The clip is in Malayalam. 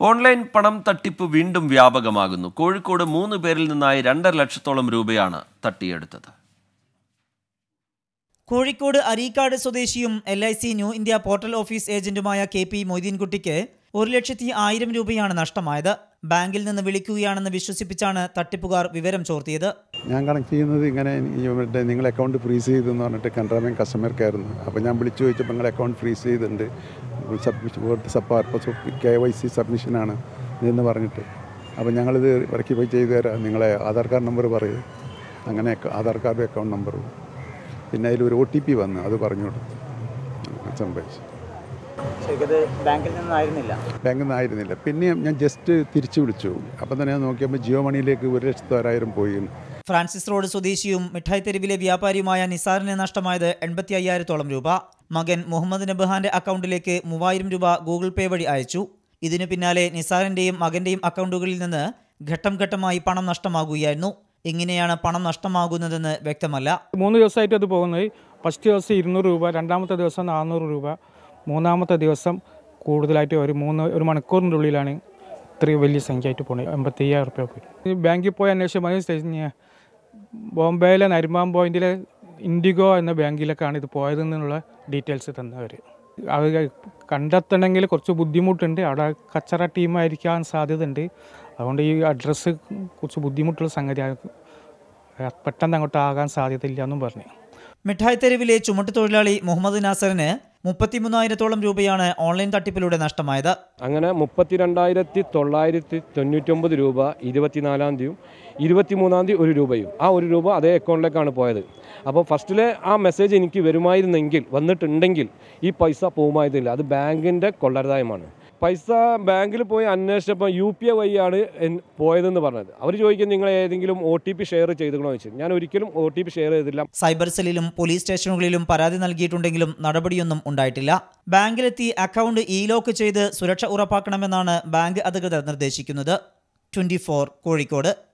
ഓൺലൈൻ പണം തട്ടിപ്പ് വീണ്ടും വ്യാപകമാകുന്നു. കോഴിക്കോട് മൂന്ന് പേരിൽ നിന്നായി രണ്ടര ലക്ഷത്തോളം രൂപയാണ് തട്ടിയെടുത്തത്. കോഴിക്കോട് അരീക്കാട് സ്വദേശിയും L I C new India portal office ഏജന്റുമായ K P മൊയ്തീൻകുട്ടിക്ക് ഒരു ലക്ഷത്തി ആയിരം രൂപയാണ് നഷ്ടമായത്. ബാങ്കിൽ നിന്ന് വിളിക്കുകയാണെന്ന് വിശ്വസിപ്പിച്ചാണ് തട്ടിപ്പുകാർ വിവരം ചോർത്തിയത്. ഞാൻ കണക്ട് ചെയ്യുന്നത് ഇങ്ങനെ മറ്റേ നിങ്ങൾ അക്കൗണ്ട് ഫ്രീസ് ചെയ്തു എന്ന് പറഞ്ഞിട്ട് കനറ ബാങ്ക് കസ്റ്റമർ കെയർന്ന് അപ്പോൾ ഞാൻ വിളിച്ചു ചോദിച്ചപ്പോൾ നിങ്ങളുടെ അക്കൗണ്ട് ഫ്രീസ് ചെയ്തിട്ടുണ്ട്. Submission purpose of K Y C സബ്മിഷനാണ് എന്ന് പറഞ്ഞിട്ട്. അപ്പോൾ ഞങ്ങളിത് വെറക്കിഫൈ ചെയ്തു തരാം. നിങ്ങളെ ആധാർ കാർഡ് നമ്പർ പറയൂ. അങ്ങനെ ആധാർ കാർഡ് അക്കൗണ്ട് നമ്പറും പിന്നെ അതിലൊരു ഒ ടി പി വന്ന് അത് പറഞ്ഞു കൊടുത്തു. സംഭവിച്ചു. ബാങ്കിൽ നിന്നായിരുന്നില്ല? ബാങ്കിൽ നിന്നായിരുന്നില്ല. പിന്നെ ഞാൻ ജസ്റ്റ് തിരിച്ചു വിളിച്ചു. അപ്പം തന്നെ നോക്കിയപ്പോൾ ജിയോ മണിയിലേക്ക് ഒരു ലക്ഷത്തി ആറായിരം പോയി. ഫ്രാൻസിസ് റോഡ് സ്വദേശിയും മിഠായി തെരുവിലെ വ്യാപാരിയുമായ നിസാറിന് നഷ്ടമായത് എൺപത്തി അയ്യായിരത്തോളം രൂപ. മകൻ മുഹമ്മദ് നബ്ഹാന്റെ അക്കൗണ്ടിലേക്ക് മൂവായിരം രൂപ ഗൂഗിൾ പേ വഴി അയച്ചു. ഇതിനു പിന്നാലെ നിസാറിന്റെയും മകന്റെയും അക്കൗണ്ടുകളിൽ നിന്ന് ഘട്ടം ഘട്ടമായി പണം നഷ്ടമാകുകയായിരുന്നു. ഇങ്ങനെയാണ് പണം നഷ്ടമാകുന്നതെന്ന് വ്യക്തമല്ല. മൂന്ന് ദിവസമായിട്ട് അത് പോകുന്നത്. ഫസ്റ്റ് ദിവസം ഇരുന്നൂറ് രൂപ രണ്ടാമത്തെ ദിവസം നാനൂറ് രൂപ മൂന്നാമത്തെ ദിവസം കൂടുതലായിട്ട് ഒരു മൂന്ന് ഒരു മണിക്കൂറിന്റെ ഉള്ളിലാണ് ഇത്രയും വലിയ സംഖ്യ ആയിട്ട് പോകുന്നത് എൺപത്തി അയ്യായിരം റുപ്യ പോയി. ബാങ്കിൽ പോയി അന്വേഷിച്ച് ബോംബെയിലെ നരിമാൻ പോയിന്റിലെ ഇൻഡിഗോ എന്ന ബാങ്കിലേക്കാണ് ഇത് പോയതെന്നുള്ള ഡീറ്റെയിൽസ് തന്നവർ. അത് കണ്ടെത്തണമെങ്കിൽ കുറച്ച് ബുദ്ധിമുട്ടുണ്ട്. അവിടെ കച്ചറ ടീമായിരിക്കാൻ സാധ്യതയുണ്ട്. അതുകൊണ്ട് ഈ അഡ്രസ്സ് കുറച്ച് ബുദ്ധിമുട്ടുള്ള സംഗതിയാണ് പെട്ടെന്ന് അങ്ങോട്ട് ആകാൻ സാധ്യതയില്ല എന്നും പറഞ്ഞു. മിഠായി തെരുവിലെ ചുമട്ടുതൊഴിലാളി മുഹമ്മദ് നാസറിന് മുപ്പത്തിമൂന്നായിരത്തോളം രൂപയാണ് ഓൺലൈൻ തട്ടിപ്പിലൂടെ നഷ്ടമായത്. അങ്ങനെ മുപ്പത്തിരണ്ടായിരത്തി തൊള്ളായിരത്തി തൊണ്ണൂറ്റൊമ്പത് രൂപ ഇരുപത്തിനാലാം തീയതിയും ഇരുപത്തിമൂന്നാം തീയതി ഒരു രൂപയും. ആ ഒരു രൂപ അതേ അക്കൗണ്ടിലേക്കാണ് പോയത്. അപ്പോൾ ഫസ്റ്റിലെ ആ മെസ്സേജ് എനിക്ക് വരുമായിരുന്നെങ്കിൽ വന്നിട്ടുണ്ടെങ്കിൽ ഈ പൈസ പോകുമായിരുന്നില്ല. അത് ബാങ്കിന്റെ കൊള്ളരുതായ്മയാണ് പൈസ ബാങ്കിൽ പോയി അന്വേഷിച്ചപ്പോൾ യു പി ഐ വഴിയാണ് പോയതെന്ന് പറഞ്ഞത്. അവർ ചോദിക്കും നിങ്ങൾ ഏതെങ്കിലും ഒ ടി പി ഷെയർ ചെയ്തോ ചോദിച്ചു. ഞാൻ ഒരിക്കലും ഒ ടി പി ഷെയർ ചെയ്തില്ല സൈബർ സെല്ലിലും പോലീസ് സ്റ്റേഷനുകളിലും പരാതി നൽകിയിട്ടുണ്ടെങ്കിലും നടപടിയൊന്നും ഉണ്ടായിട്ടില്ല. ബാങ്കിലെത്തി അക്കൗണ്ട് ഇ ലോക്ക് ചെയ്ത് സുരക്ഷ ഉറപ്പാക്കണമെന്നാണ് ബാങ്ക് അധികൃതർ നിർദ്ദേശിക്കുന്നത്. ട്വന്റി കോഴിക്കോട്.